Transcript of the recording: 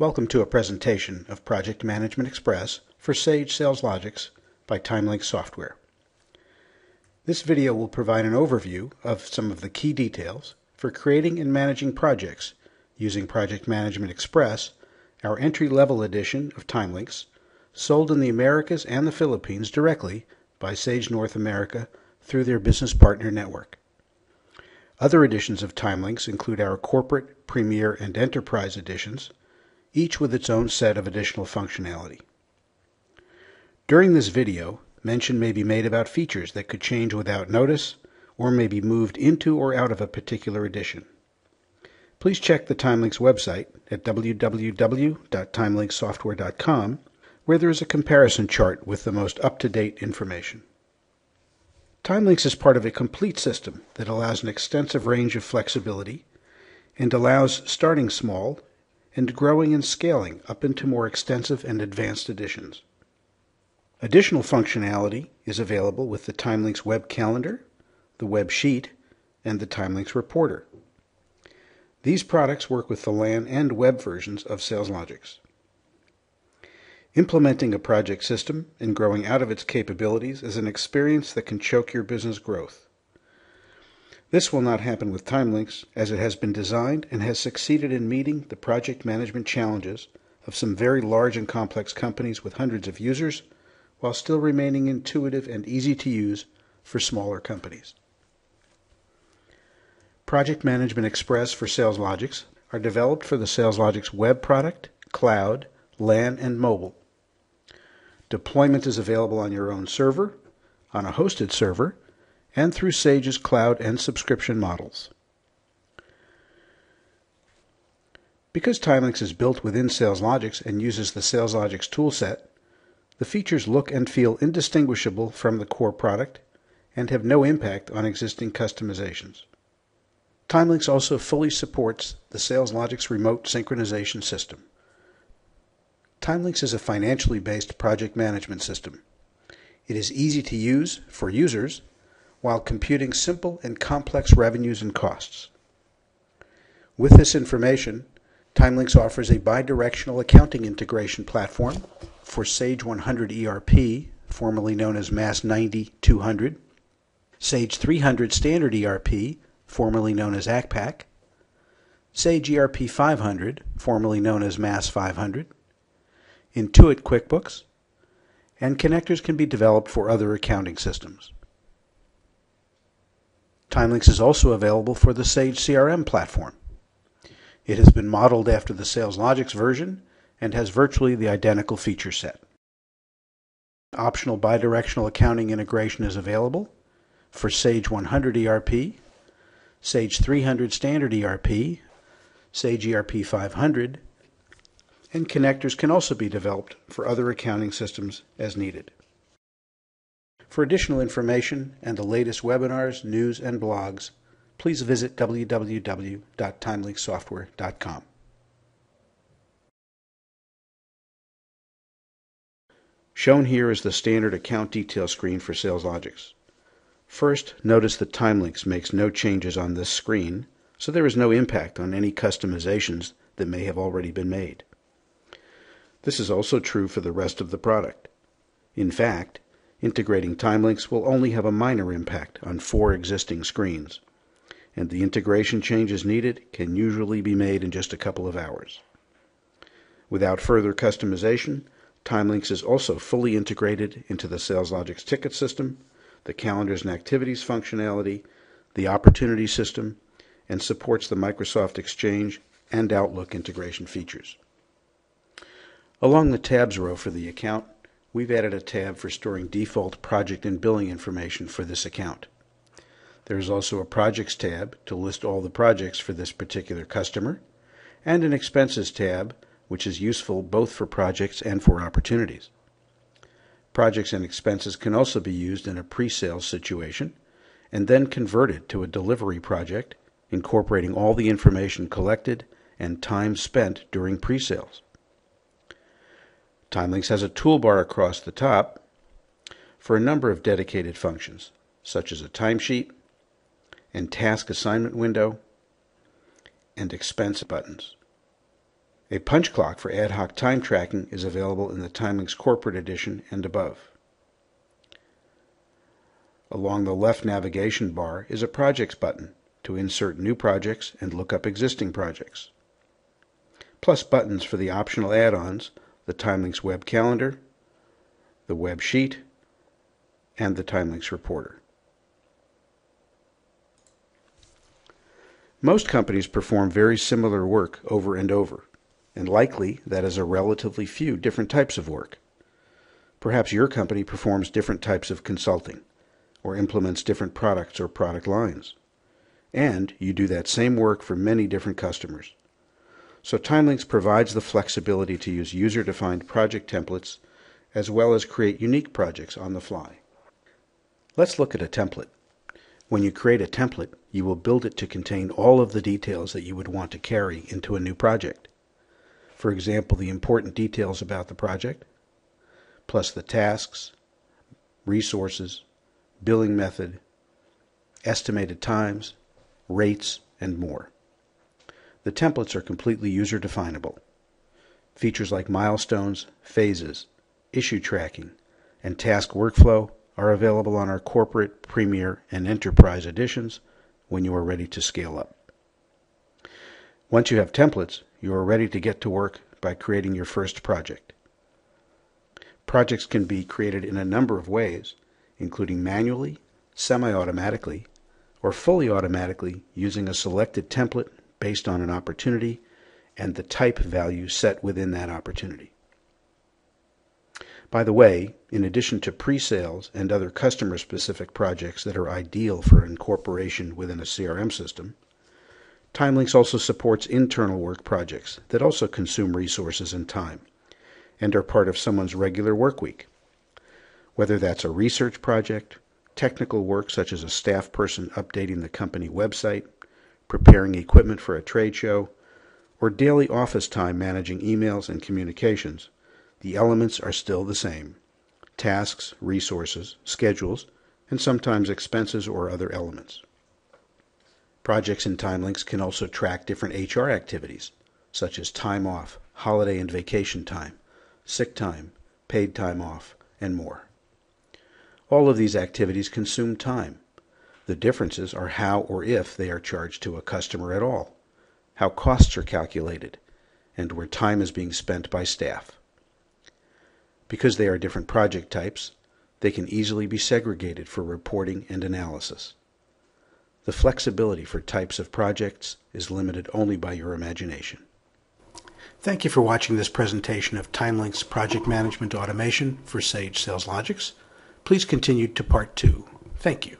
Welcome to a presentation of Project Management Express for Sage SalesLogix by TimeLinx Software. This video will provide an overview of some of the key details for creating and managing projects using Project Management Express, our entry-level edition of TimeLinx, sold in the Americas and the Philippines directly by Sage North America through their business partner network. Other editions of TimeLinx include our Corporate, Premier, and Enterprise editions, each with its own set of additional functionality. During this video, mention may be made about features that could change without notice or may be moved into or out of a particular edition. Please check the TimeLinx website at www.timelinxsoftware.com where there is a comparison chart with the most up-to-date information. TimeLinx is part of a complete system that allows an extensive range of flexibility and allows starting small and growing and scaling up into more extensive and advanced editions. Additional functionality is available with the TimeLinx Web Calendar, the Web Sheet, and the TimeLinx Reporter. These products work with the LAN and web versions of SalesLogix. Implementing a project system and growing out of its capabilities is an experience that can choke your business growth. This will not happen with TimeLinx as it has been designed and has succeeded in meeting the project management challenges of some very large and complex companies with hundreds of users while still remaining intuitive and easy to use for smaller companies. Project Management Express for SalesLogix are developed for the SalesLogix web product, cloud, LAN, and mobile. Deployment is available on your own server, on a hosted server, and through Sage's cloud and subscription models. Because TimeLinx is built within SalesLogix and uses the SalesLogix toolset, the features look and feel indistinguishable from the core product and have no impact on existing customizations. TimeLinx also fully supports the SalesLogix remote synchronization system. TimeLinx is a financially based project management system. It is easy to use for users while computing simple and complex revenues and costs. With this information, TimeLinx offers a bidirectional accounting integration platform for Sage 100 ERP, formerly known as MAS 90 200, Sage 300 Standard ERP, formerly known as Accpac, Sage ERP 500, formerly known as MAS 500, Intuit QuickBooks, and connectors can be developed for other accounting systems. TimeLinx is also available for the Sage CRM platform. It has been modeled after the SalesLogix version and has virtually the identical feature set. Optional bidirectional accounting integration is available for Sage 100 ERP, Sage 300 Standard ERP, Sage ERP 500, and connectors can also be developed for other accounting systems as needed. For additional information and the latest webinars, news, and blogs, please visit www.timelinxsoftware.com. Shown here is the standard account detail screen for SalesLogix. First, notice that TimeLinx makes no changes on this screen, so there is no impact on any customizations that may have already been made. This is also true for the rest of the product. In fact, integrating TimeLinx will only have a minor impact on four existing screens, and the integration changes needed can usually be made in just a couple of hours. Without further customization, TimeLinx is also fully integrated into the SalesLogix ticket system, the calendars and activities functionality, the opportunity system, and supports the Microsoft Exchange and Outlook integration features. Along the tabs row for the account, we've added a tab for storing default project and billing information for this account. There is also a Projects tab to list all the projects for this particular customer, and an Expenses tab, which is useful both for projects and for opportunities. Projects and expenses can also be used in a pre-sales situation and then converted to a delivery project, incorporating all the information collected and time spent during pre-sales. TimeLinx has a toolbar across the top for a number of dedicated functions, such as a timesheet and task assignment window and expense buttons. A punch clock for ad hoc time tracking is available in the TimeLinx Corporate Edition and above. Along the left navigation bar is a Projects button to insert new projects and look up existing projects, plus buttons for the optional add-ons, the TimeLinx Web Calendar, the Web Sheet, and the TimeLinx Reporter. Most companies perform very similar work over and over and likely that is a relatively few different types of work. Perhaps your company performs different types of consulting or implements different products or product lines. And you do that same work for many different customers. So TimeLinx provides the flexibility to use user-defined project templates as well as create unique projects on the fly. Let's look at a template. When you create a template, you will build it to contain all of the details that you would want to carry into a new project for example, the important details about the project, plus the tasks, resources, billing method, estimated times, rates, and more. The templates are completely user definable. Features like milestones, phases, issue tracking, and task workflow are available on our corporate, premier, and enterprise editions when you are ready to scale up. Once you have templates, you are ready to get to work by creating your first project. Projects can be created in a number of ways, including manually, semi-automatically, or fully automatically using a selected template based on an opportunity and the type value set within that opportunity. By the way, in addition to pre-sales and other customer-specific projects that are ideal for incorporation within a CRM system, TimeLinx also supports internal work projects that also consume resources and time and are part of someone's regular work week. Whether that's a research project, technical work such as a staff person updating the company website, preparing equipment for a trade show, or daily office time managing emails and communications, the elements are still the same tasks, resources, schedules, and sometimes expenses or other elements. Projects in TimeLinx can also track different HR activities, such as time off, holiday and vacation time, sick time, paid time off, and more. All of these activities consume time. The differences are how or if they are charged to a customer at all, how costs are calculated, and where time is being spent by staff. Because they are different project types, they can easily be segregated for reporting and analysis. The flexibility for types of projects is limited only by your imagination. Thank you for watching this presentation of TimeLinx Project Management Automation for Sage SalesLogix. Please continue to Part 2. Thank you.